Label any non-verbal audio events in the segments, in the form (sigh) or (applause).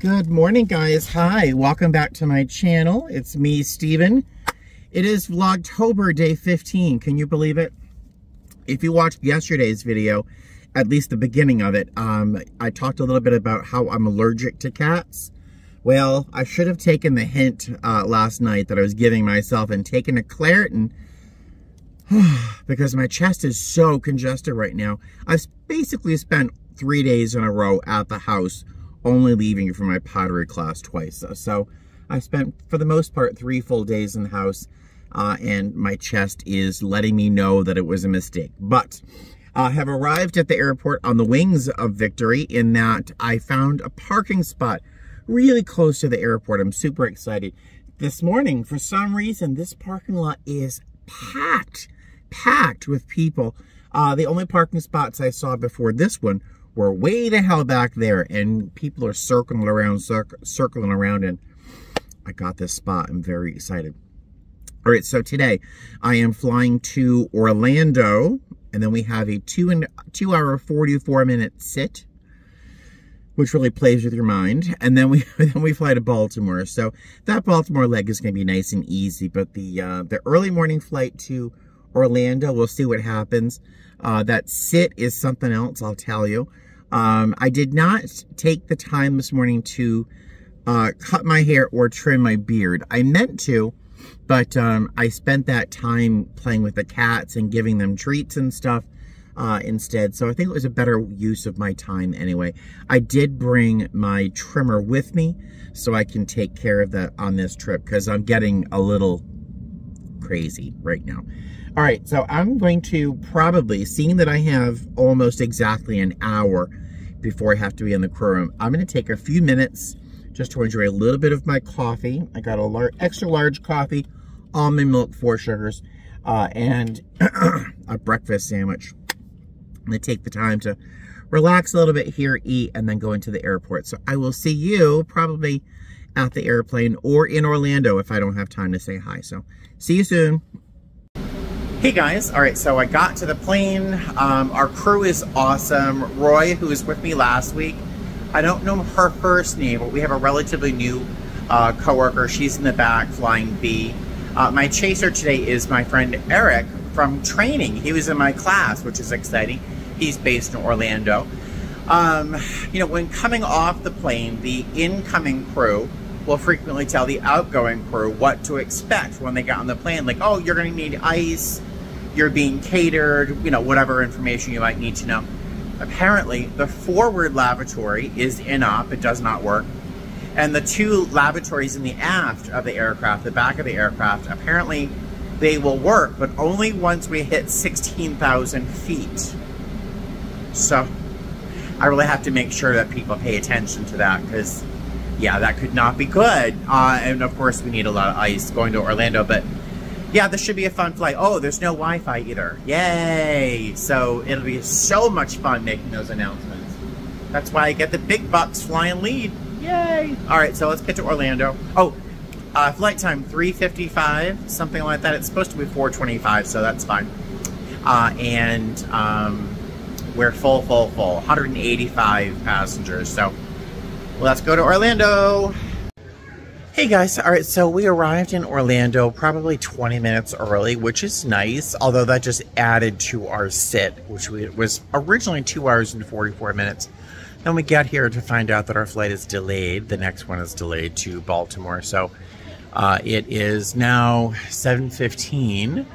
Good morning, guys. Hi, welcome back to my channel. It's me, Steven. It is Vlogtober day 15. Can you believe it? If you watched yesterday's video, at least the beginning of it, um, I talked a little bit about how I'm allergic to cats. Well, I should have taken the hint uh, last night that I was giving myself and taken a Claritin (sighs) because my chest is so congested right now. I've basically spent three days in a row at the house only leaving for my pottery class twice. So I spent, for the most part, three full days in the house, uh, and my chest is letting me know that it was a mistake. But I uh, have arrived at the airport on the wings of victory in that I found a parking spot really close to the airport. I'm super excited. This morning, for some reason, this parking lot is packed, packed with people. Uh, the only parking spots I saw before this one we're way the hell back there and people are circling around, circling around and I got this spot. I'm very excited. All right, so today I am flying to Orlando and then we have a two and two hour 44 minute sit which really plays with your mind. And then we (laughs) then we fly to Baltimore. So that Baltimore leg is going to be nice and easy. But the uh, the early morning flight to Orlando, we'll see what happens. Uh, that sit is something else, I'll tell you. Um, I did not take the time this morning to uh, cut my hair or trim my beard. I meant to, but um, I spent that time playing with the cats and giving them treats and stuff uh, instead. So I think it was a better use of my time anyway. I did bring my trimmer with me so I can take care of that on this trip because I'm getting a little crazy right now. All right, so I'm going to probably, seeing that I have almost exactly an hour before I have to be in the crew room, I'm going to take a few minutes just to enjoy a little bit of my coffee. I got a lar extra large coffee, almond milk, four sugars, uh, and (clears throat) a breakfast sandwich. I'm going to take the time to relax a little bit here, eat, and then go into the airport. So I will see you probably at the airplane or in Orlando if I don't have time to say hi. So see you soon. Hey guys, all right, so I got to the plane. Um, our crew is awesome. Roy, who was with me last week, I don't know her first name, but we have a relatively new uh, coworker. She's in the back flying B. Uh, my chaser today is my friend Eric from training. He was in my class, which is exciting. He's based in Orlando. Um, you know, when coming off the plane, the incoming crew will frequently tell the outgoing crew what to expect when they get on the plane. Like, oh, you're going to need ice, you're being catered, you know, whatever information you might need to know. Apparently, the forward lavatory is in it does not work. And the two lavatories in the aft of the aircraft, the back of the aircraft, apparently they will work, but only once we hit 16,000 feet. So I really have to make sure that people pay attention to that because, yeah, that could not be good. Uh, and of course, we need a lot of ice going to Orlando, but yeah, this should be a fun flight. Oh, there's no Wi-Fi either. Yay! So it'll be so much fun making those announcements. That's why I get the big bucks flying lead. Yay! All right, so let's get to Orlando. Oh, uh, flight time 3:55, something like that. It's supposed to be 4:25, so that's fine. Uh, and um, we're full, full, full. 185 passengers. So let's go to Orlando. Hey guys, all right, so we arrived in Orlando probably 20 minutes early, which is nice, although that just added to our sit, which was originally 2 hours and 44 minutes. Then we get here to find out that our flight is delayed. The next one is delayed to Baltimore, so uh, it is now 7.15,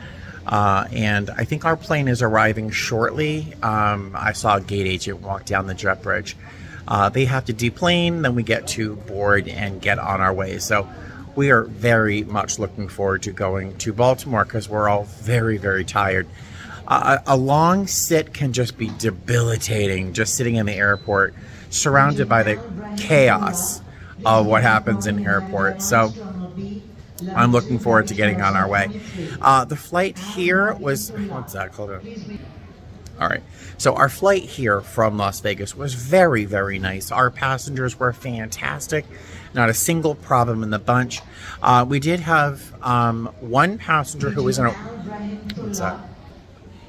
uh, and I think our plane is arriving shortly. Um, I saw a gate agent walk down the jet bridge. Uh, they have to deplane, then we get to board and get on our way. So we are very much looking forward to going to Baltimore because we're all very, very tired. Uh, a long sit can just be debilitating, just sitting in the airport, surrounded by the chaos of what happens in airports. So I'm looking forward to getting on our way. Uh, the flight here was, what's that called? All right. So our flight here from Las Vegas was very, very nice. Our passengers were fantastic. Not a single problem in the bunch. Uh, we did have um, one passenger who was in a... What's that?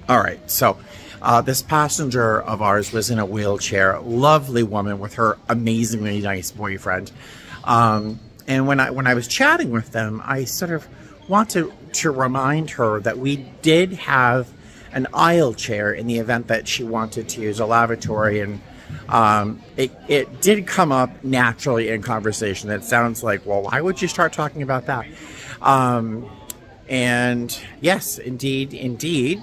All right. So Uh, this passenger of ours was in a wheelchair, lovely woman with her amazingly nice boyfriend. Um, and when I when I was chatting with them, I sort of wanted to remind her that we did have an aisle chair in the event that she wanted to use a lavatory and um, it, it did come up naturally in conversation. It sounds like, well, why would you start talking about that? Um, and yes, indeed, indeed,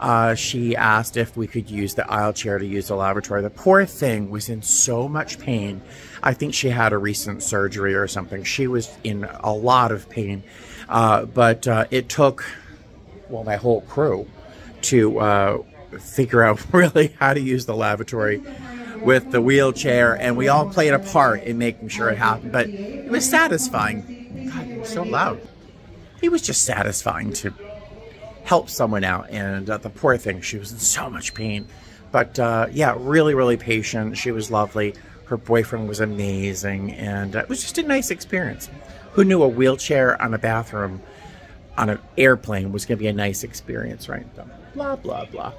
uh, she asked if we could use the aisle chair to use the lavatory. The poor thing was in so much pain. I think she had a recent surgery or something. She was in a lot of pain. Uh, but uh, it took, well, my whole crew to uh, figure out (laughs) really how to use the lavatory with the wheelchair. And we all played a part in making sure it happened. But it was satisfying. God, it was so loud. It was just satisfying to help someone out. And uh, the poor thing, she was in so much pain. But uh, yeah, really, really patient. She was lovely. Her boyfriend was amazing. And uh, it was just a nice experience. Who knew a wheelchair on a bathroom on an airplane was going to be a nice experience, right? Blah, blah, blah.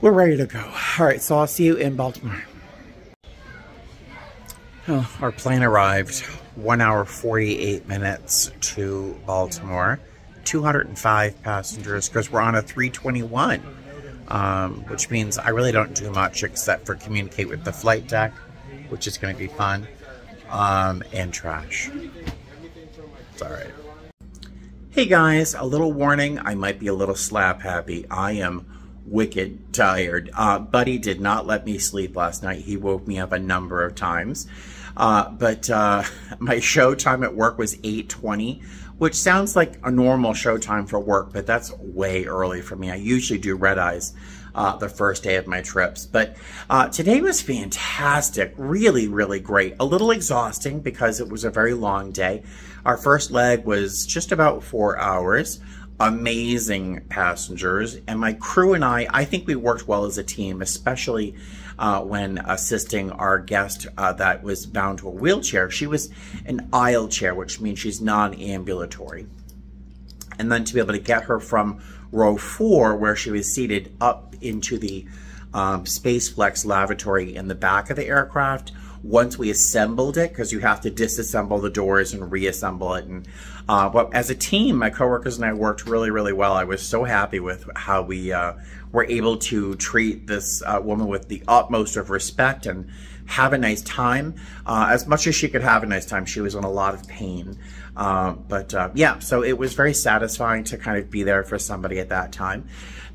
We're ready to go. All right, so I'll see you in Baltimore. Oh, our plane arrived one hour 48 minutes to Baltimore. 205 passengers because we're on a 321, um, which means I really don't do much except for communicate with the flight deck, which is going to be fun, um, and trash. It's all right. Hey guys, a little warning. I might be a little slap happy. I am wicked tired. Uh, Buddy did not let me sleep last night. He woke me up a number of times. Uh, but uh, (laughs) my show time at work was 8.20 which sounds like a normal show time for work, but that's way early for me. I usually do red eyes uh, the first day of my trips. But uh, today was fantastic. Really, really great. A little exhausting because it was a very long day. Our first leg was just about four hours. Amazing passengers. And my crew and I, I think we worked well as a team, especially uh, when assisting our guest uh, that was bound to a wheelchair. She was an aisle chair, which means she's non-ambulatory. And then to be able to get her from row four, where she was seated, up into the um, SpaceFlex lavatory in the back of the aircraft, once we assembled it, because you have to disassemble the doors and reassemble it. And uh, but as a team, my coworkers and I worked really, really well. I was so happy with how we uh, were able to treat this uh, woman with the utmost of respect and have a nice time. Uh, as much as she could have a nice time, she was in a lot of pain. Uh, but uh, yeah, so it was very satisfying to kind of be there for somebody at that time.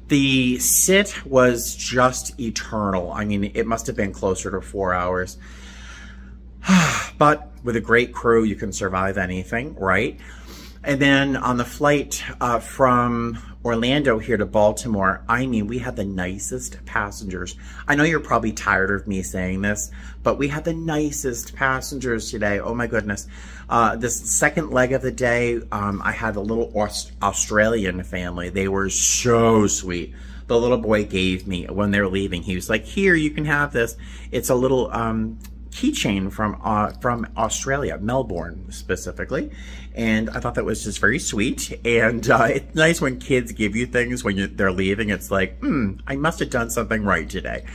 The sit was just eternal. I mean, it must have been closer to four hours. (sighs) but with a great crew, you can survive anything, right? And then on the flight uh, from Orlando here to Baltimore, I mean, we had the nicest passengers. I know you're probably tired of me saying this, but we had the nicest passengers today. Oh my goodness. Uh, this second leg of the day, um, I had a little Aust Australian family. They were so sweet. The little boy gave me when they were leaving. He was like, here, you can have this. It's a little, um, keychain from uh, from Australia, Melbourne specifically, and I thought that was just very sweet. And uh, it's nice when kids give you things when they're leaving. It's like, hmm, I must have done something right today.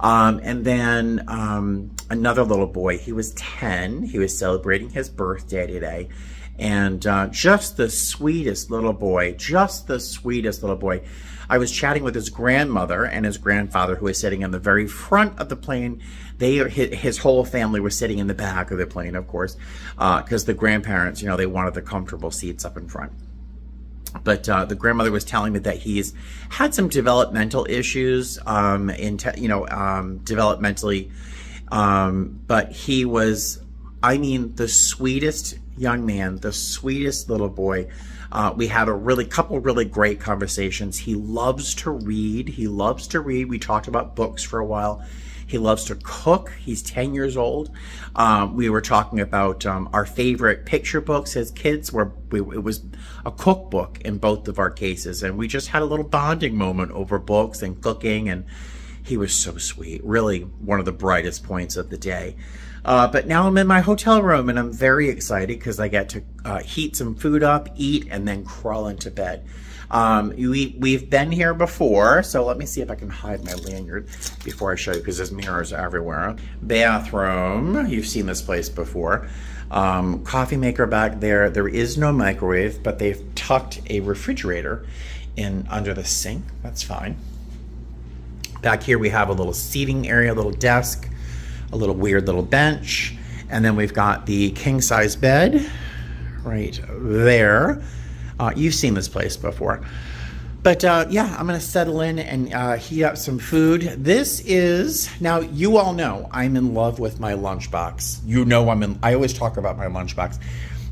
Um, and then um, another little boy, he was 10. He was celebrating his birthday today. And uh, just the sweetest little boy, just the sweetest little boy. I was chatting with his grandmother and his grandfather who was sitting in the very front of the plane. They, his whole family was sitting in the back of the plane, of course, because uh, the grandparents, you know, they wanted the comfortable seats up in front. But uh, the grandmother was telling me that he's had some developmental issues, um, in you know, um, developmentally, um, but he was, I mean, the sweetest young man, the sweetest little boy. Uh, we had a really couple really great conversations. He loves to read. He loves to read. We talked about books for a while. He loves to cook. He's 10 years old. Um, we were talking about um, our favorite picture books as kids, where we, it was a cookbook in both of our cases. And we just had a little bonding moment over books and cooking. And he was so sweet. Really one of the brightest points of the day. Uh, but now I'm in my hotel room and I'm very excited because I get to uh, heat some food up, eat, and then crawl into bed. Um, we, we've been here before, so let me see if I can hide my lanyard before I show you, because there's mirrors everywhere. Bathroom, you've seen this place before. Um, coffee maker back there. There is no microwave, but they've tucked a refrigerator in under the sink. That's fine. Back here we have a little seating area, a little desk, a little weird little bench, and then we've got the king size bed right there. Uh, you've seen this place before. But uh, yeah, I'm gonna settle in and uh, heat up some food. This is, now you all know I'm in love with my lunchbox. You know I'm in, I always talk about my lunchbox.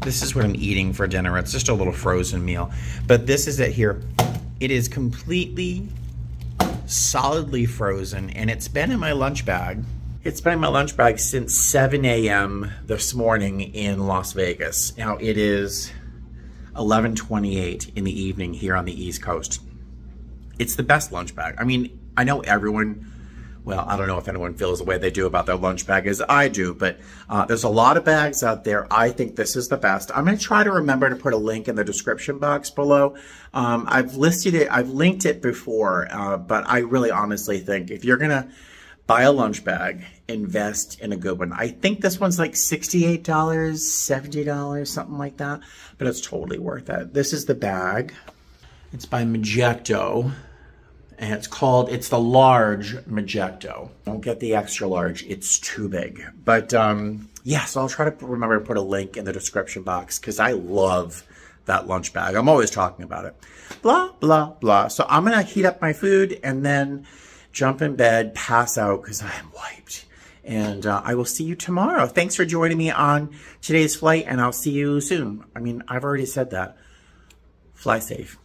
This is what I'm eating for dinner. It's just a little frozen meal. But this is it here. It is completely solidly frozen and it's been in my lunch bag. It's been in my lunch bag since 7 a.m. this morning in Las Vegas. Now it is 11.28 in the evening here on the East Coast. It's the best lunch bag. I mean, I know everyone, well, I don't know if anyone feels the way they do about their lunch bag as I do, but uh, there's a lot of bags out there. I think this is the best. I'm going to try to remember to put a link in the description box below. Um, I've listed it, I've linked it before, uh, but I really honestly think if you're going to buy a lunch bag, invest in a good one. I think this one's like $68, $70, something like that, but it's totally worth it. This is the bag. It's by Majecto, and it's called, it's the large Majecto. Don't get the extra large, it's too big. But um, yeah, so I'll try to remember to put a link in the description box because I love that lunch bag. I'm always talking about it. Blah, blah, blah. So I'm to heat up my food and then jump in bed, pass out because I'm wiped. And uh, I will see you tomorrow. Thanks for joining me on today's flight, and I'll see you soon. I mean, I've already said that. Fly safe.